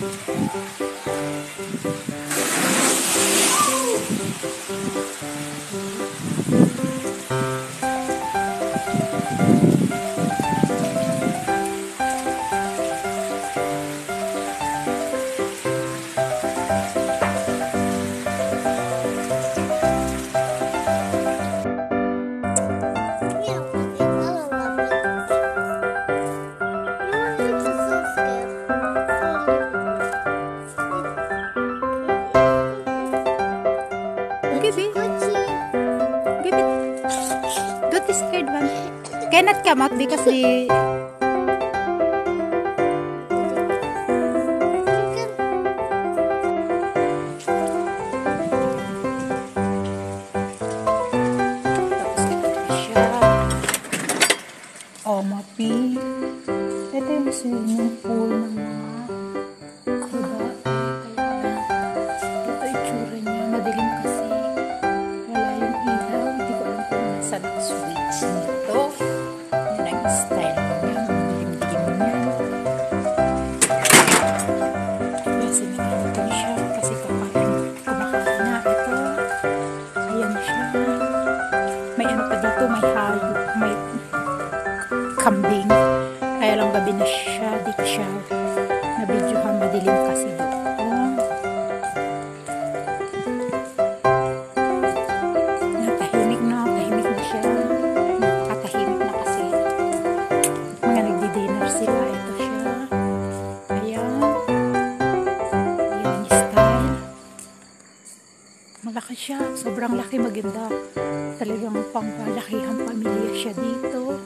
えっ? Gibi. Gibi. Don't be scared man. Cannot come out because the. Oh, mapi. Ito yung swimming pool ng mga Ayan siya. May ano pa dito, may hayop, may kambing. Kaya lang gabi na siya, di siya nabidyohan madilim kasi Malaki siya. Sobrang laki maganda. Talagang pangpalakihang pamilya siya dito.